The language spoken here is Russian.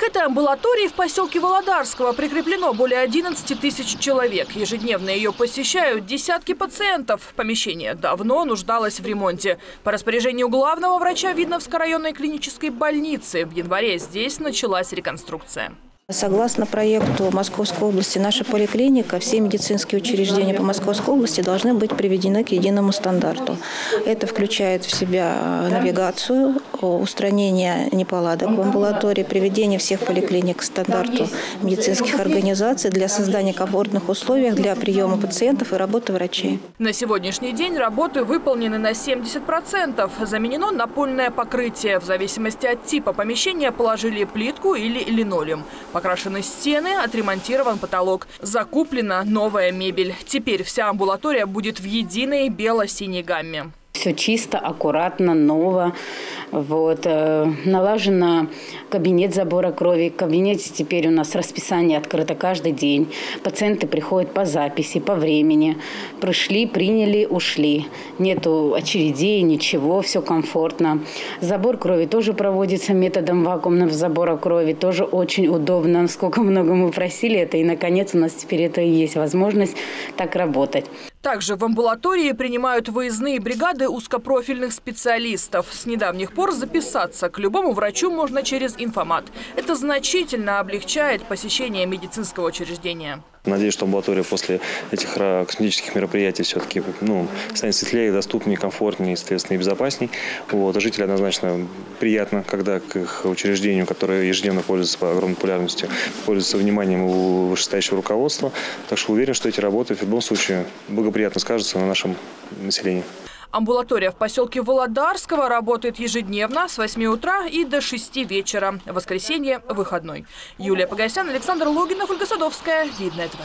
К этой амбулатории в поселке Володарского прикреплено более 11 тысяч человек. Ежедневно ее посещают десятки пациентов. Помещение давно нуждалось в ремонте. По распоряжению главного врача Видновской районной клинической больницы в январе здесь началась реконструкция. Согласно проекту Московской области, наша поликлиника, все медицинские учреждения по Московской области должны быть приведены к единому стандарту. Это включает в себя э, навигацию, устранение неполадок в амбулатории, приведение всех поликлиник к стандарту медицинских организаций для создания комфортных условий для приема пациентов и работы врачей. На сегодняшний день работы выполнены на 70%. Заменено напольное покрытие. В зависимости от типа помещения положили плитку или линолеум. Покрашены стены, отремонтирован потолок. Закуплена новая мебель. Теперь вся амбулатория будет в единой бело-синей гамме. Все чисто, аккуратно, ново. Вот. Э, налажено кабинет забора крови. В кабинете теперь у нас расписание открыто каждый день. Пациенты приходят по записи, по времени. Пришли, приняли, ушли. Нету очередей, ничего, все комфортно. Забор крови тоже проводится методом вакуумного забора крови. Тоже очень удобно. Сколько много мы просили это. И, наконец, у нас теперь это и есть возможность так работать. Также в амбулатории принимают выездные бригады узкопрофильных специалистов. С недавних пор записаться к любому врачу можно через информат. Это значительно облегчает посещение медицинского учреждения. Надеюсь, что амбулатория после этих косметических мероприятий все-таки ну, станет светлее, доступнее, комфортнее, соответственно, и безопасней. Вот. А жители однозначно приятно, когда к их учреждению, которое ежедневно пользуется по огромной популярностью, пользуется вниманием у вышестоящего руководства. Так что уверен, что эти работы в любом случае благоприятно скажутся на нашем населении. Амбулатория в поселке Володарского работает ежедневно с 8 утра и до 6 вечера. Воскресенье – выходной. Юлия Погосян, Александр Логинов, Ольга Садовская. Видно этого.